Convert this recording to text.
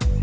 Bye.